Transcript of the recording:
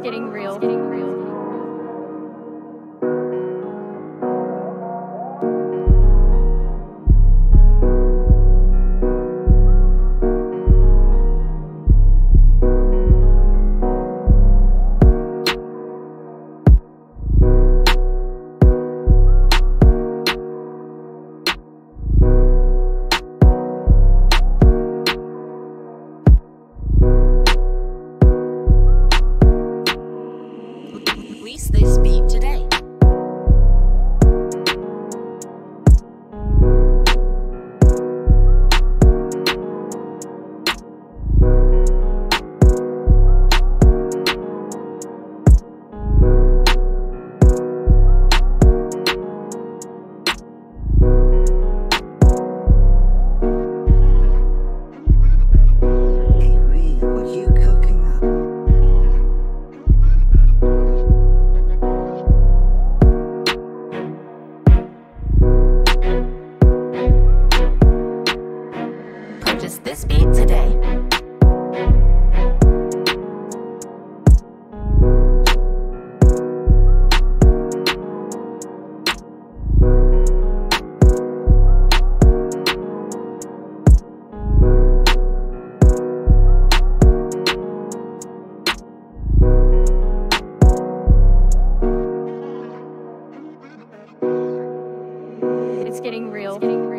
Getting real. It's getting real. Release this beat this beat today. It's getting real. It's getting real.